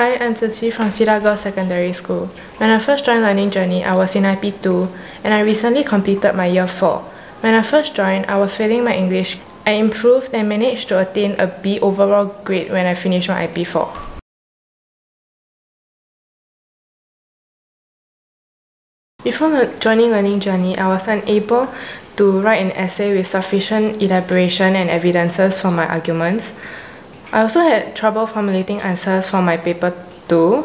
Hi, I'm Tzu from Cedar Secondary School. When I first joined Learning Journey, I was in IP2 and I recently completed my year 4. When I first joined, I was failing my English. I improved and managed to attain a B overall grade when I finished my IP4. Before joining Learning Journey, I was unable to write an essay with sufficient elaboration and evidences for my arguments. I also had trouble formulating answers for my paper two,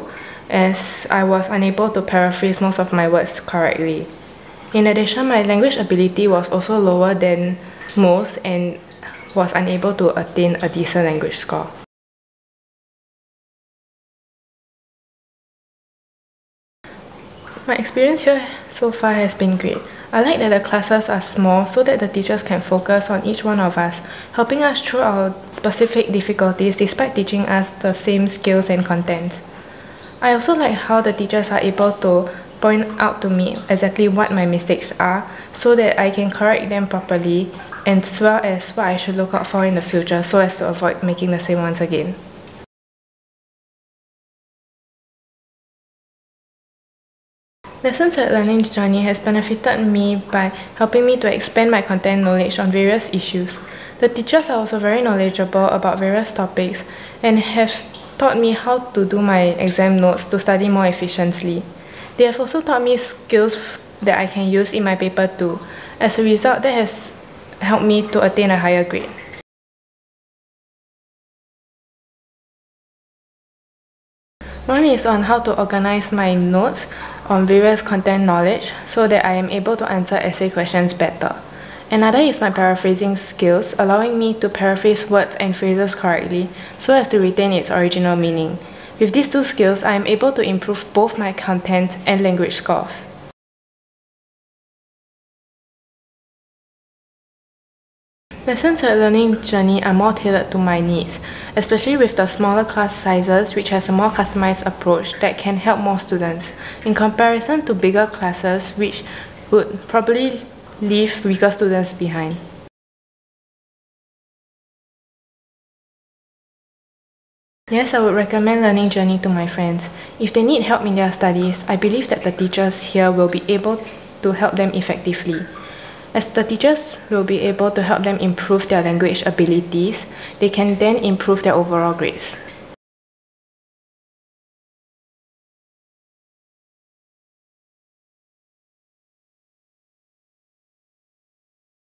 as I was unable to paraphrase most of my words correctly. In addition, my language ability was also lower than most and was unable to attain a decent language score. My experience here so far has been great. I like that the classes are small so that the teachers can focus on each one of us, helping us through our specific difficulties despite teaching us the same skills and content. I also like how the teachers are able to point out to me exactly what my mistakes are so that I can correct them properly and as well as what I should look out for in the future so as to avoid making the same ones again. Lessons at Learning Journey has benefited me by helping me to expand my content knowledge on various issues. The teachers are also very knowledgeable about various topics and have taught me how to do my exam notes to study more efficiently. They have also taught me skills that I can use in my paper two. As a result, that has helped me to attain a higher grade. One is on how to organize my notes on various content knowledge so that I am able to answer essay questions better. Another is my paraphrasing skills, allowing me to paraphrase words and phrases correctly so as to retain its original meaning. With these two skills, I am able to improve both my content and language scores. Lessons at Learning Journey are more tailored to my needs, especially with the smaller class sizes which has a more customized approach that can help more students, in comparison to bigger classes which would probably leave weaker students behind. Yes, I would recommend Learning Journey to my friends. If they need help in their studies, I believe that the teachers here will be able to help them effectively. As the teachers will be able to help them improve their language abilities, they can then improve their overall grades.